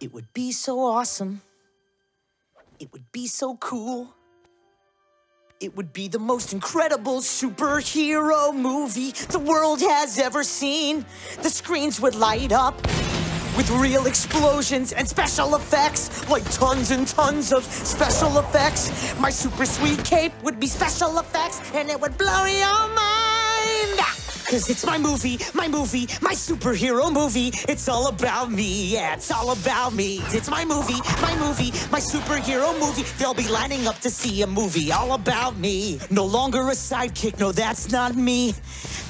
It would be so awesome. It would be so cool. It would be the most incredible superhero movie the world has ever seen. The screens would light up with real explosions and special effects, like tons and tons of special effects. My super sweet cape would be special effects, and it would blow your mind. Cause it's my movie, my movie, my superhero movie. It's all about me, yeah, it's all about me. It's my movie, my movie, my superhero movie. They'll be lining up to see a movie all about me. No longer a sidekick, no, that's not me.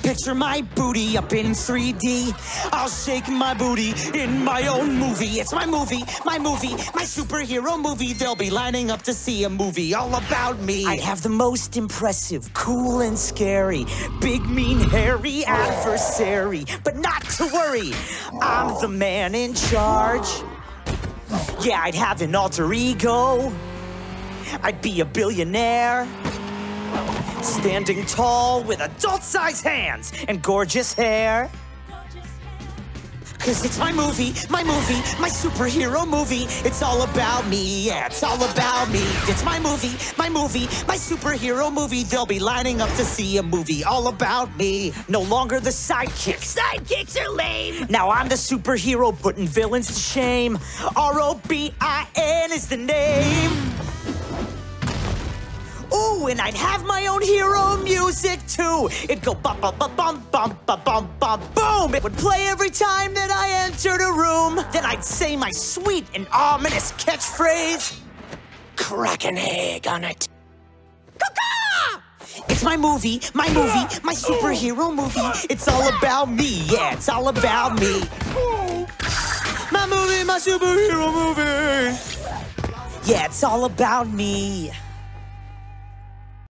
Picture my booty up in 3D. I'll shake my booty in my own movie. It's my movie, my movie, my superhero movie. They'll be lining up to see a movie all about me. I have the most impressive, cool and scary, big, mean, hairy adversary. But not to worry, I'm the man in charge. Yeah, I'd have an alter ego. I'd be a billionaire. Standing tall with adult sized hands and gorgeous hair. Cause it's my movie, my movie, my superhero movie. It's all about me, yeah, it's all about me. It's my movie, my movie, my superhero movie. They'll be lining up to see a movie all about me. No longer the sidekick. Sidekicks are lame. Now I'm the superhero putting villains to shame. R O B I N is the name. And I'd have my own hero music too. It'd go bum bum bum bum bum bum bum bum boom. It would play every time that I entered a room. Then I'd say my sweet and ominous catchphrase. Crack an egg on it. It's my movie, my movie, my superhero movie. It's all about me, yeah, it's all about me. My movie, my superhero movie. Yeah, it's all about me.